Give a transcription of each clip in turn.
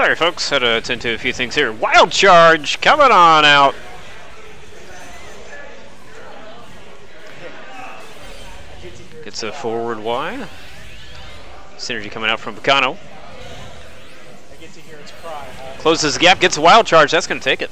Sorry, folks. Had to attend to a few things here. Wild Charge coming on out. Gets a forward Y. Synergy coming out from Picano. Closes the gap, gets a wild charge. That's going to take it.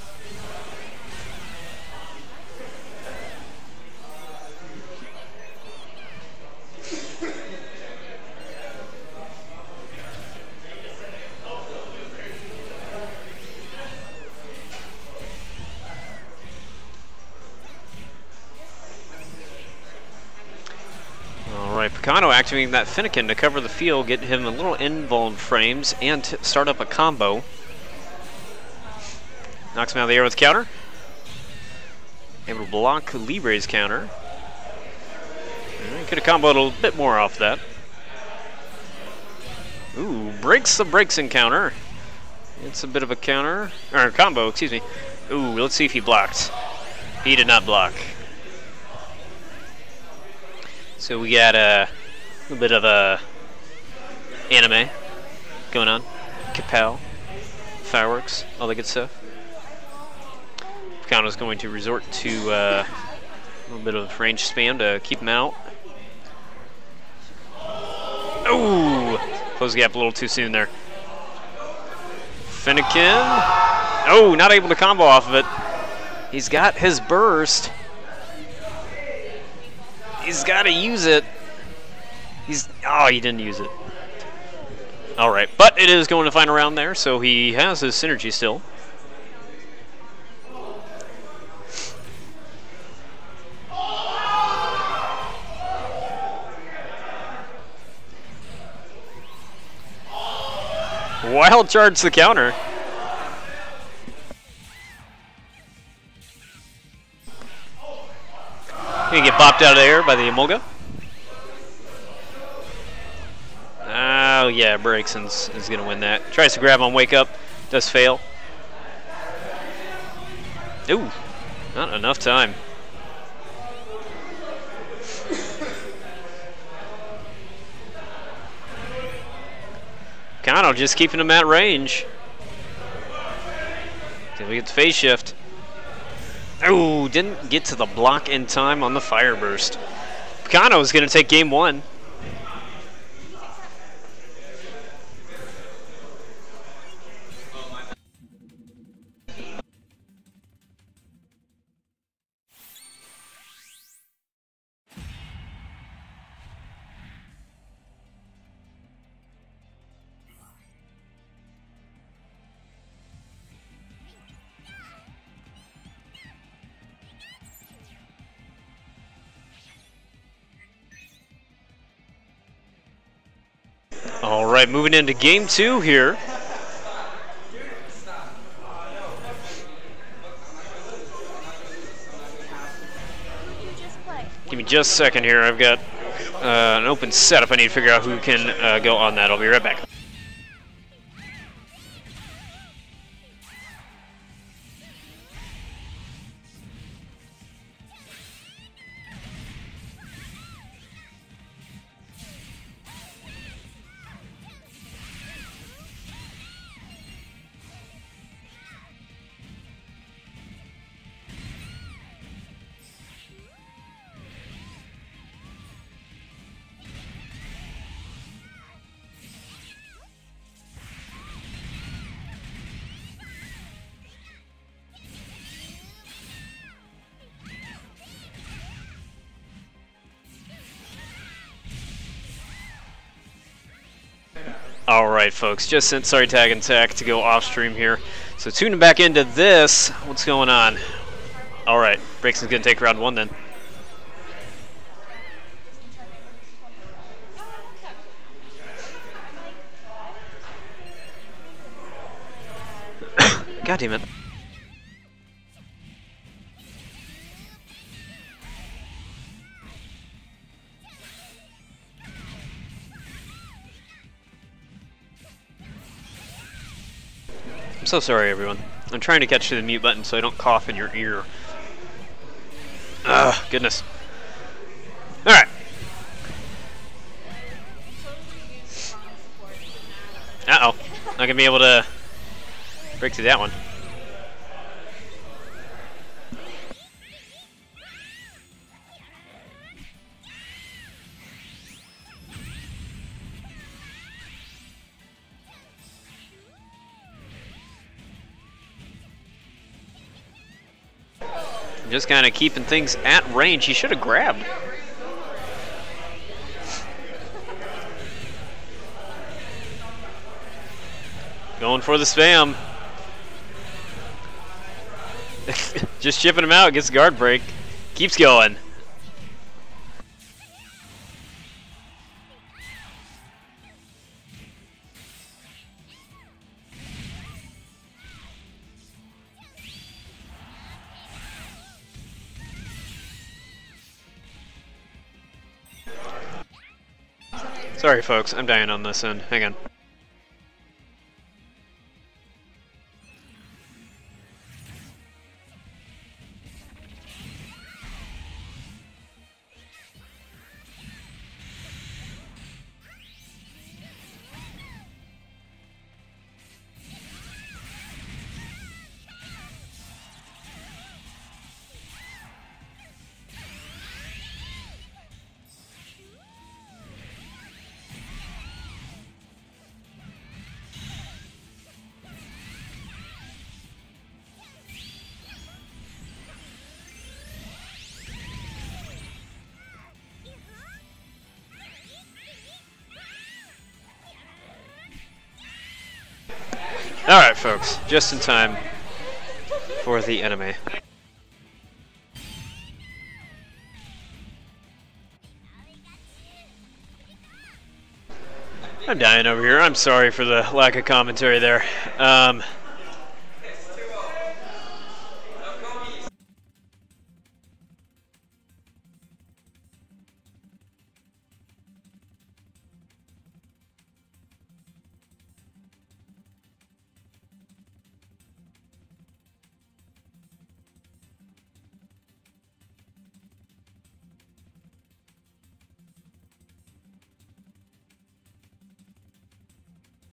Picano activating that Fennekin to cover the field, get him a little involved frames, and start up a combo. Knocks him out of the air with counter. Able to block Libre's counter. Could have comboed a little bit more off that. Ooh, breaks the breaks in counter. It's a bit of a counter, or combo, excuse me. Ooh, let's see if he blocked. He did not block. So we got a little bit of a anime going on. Capel, fireworks, all that good stuff. Picano's going to resort to uh, a little bit of range spam to keep him out. Ooh! Close the gap a little too soon there. Fennekin. Oh, not able to combo off of it. He's got his burst. He's got to use it. He's oh, he didn't use it. All right, but it is going to final round there, so he has his synergy still. Wild charge the counter. Gonna get bopped out of the air by the Emolga. Yeah, Braixen's is gonna win that. Tries to grab on wake up, does fail. Ooh, not enough time. Kano just keeping him at range. Did we get the phase shift. Oh, didn't get to the block in time on the fire burst. Picano is going to take game one. All right, moving into game two here. Give me just a second here. I've got uh, an open setup. I need to figure out who can uh, go on that. I'll be right back. Alright folks, just sent sorry tag and tech to go off stream here. So tuning back into this, what's going on? Alright, is gonna take round one then. God damn it. So sorry, everyone. I'm trying to catch the mute button so I don't cough in your ear. Ugh, goodness. Alright. Uh-oh. Not gonna be able to Break through that one. Just kind of keeping things at range. He should have grabbed. Going for the spam. Just chipping him out, gets guard break. Keeps going. Sorry folks, I'm dying on this end. Hang on. Alright folks, just in time for the enemy. I'm dying over here. I'm sorry for the lack of commentary there. Um,